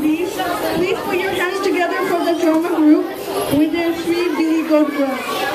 please. Please put your hands together for the drama group with their three Billy Goat Girls.